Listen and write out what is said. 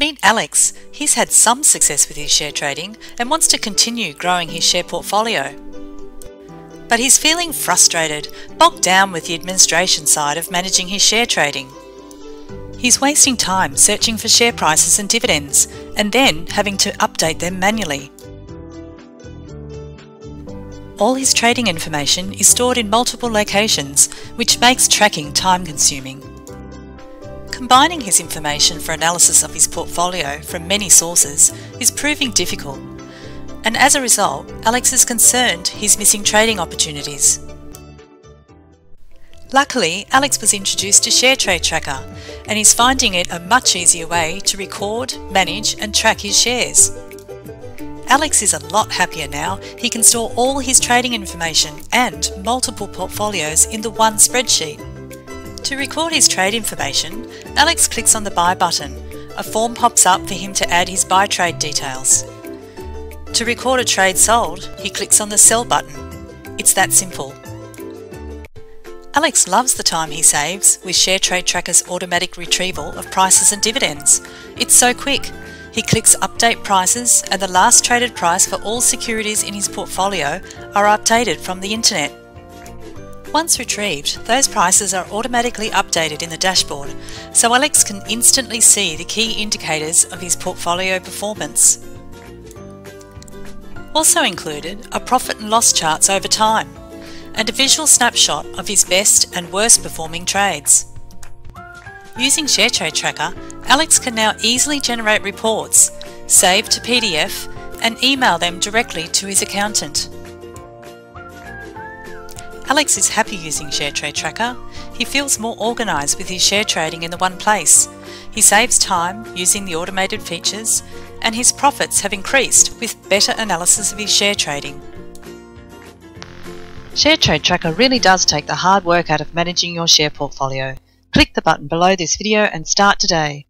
Meet Alex. He's had some success with his share trading and wants to continue growing his share portfolio. But he's feeling frustrated, bogged down with the administration side of managing his share trading. He's wasting time searching for share prices and dividends and then having to update them manually. All his trading information is stored in multiple locations, which makes tracking time consuming. Combining his information for analysis of his portfolio from many sources is proving difficult, and as a result, Alex is concerned he's missing trading opportunities. Luckily, Alex was introduced to ShareTrade Tracker and he's finding it a much easier way to record, manage and track his shares. Alex is a lot happier now. He can store all his trading information and multiple portfolios in the one spreadsheet. To record his trade information, Alex clicks on the Buy button. A form pops up for him to add his buy trade details. To record a trade sold, he clicks on the Sell button. It's that simple. Alex loves the time he saves with ShareTrade Tracker's automatic retrieval of prices and dividends. It's so quick. He clicks Update Prices and the last traded price for all securities in his portfolio are updated from the internet. Once retrieved, those prices are automatically updated in the dashboard, so Alex can instantly see the key indicators of his portfolio performance. Also included are profit and loss charts over time, and a visual snapshot of his best and worst performing trades. Using ShareTrade Tracker, Alex can now easily generate reports, save to PDF, and email them directly to his accountant. Alex is happy using ShareTrade Tracker. He feels more organised with his share trading in the one place. He saves time using the automated features, and his profits have increased with better analysis of his share trading. ShareTrade Tracker really does take the hard work out of managing your share portfolio. Click the button below this video and start today.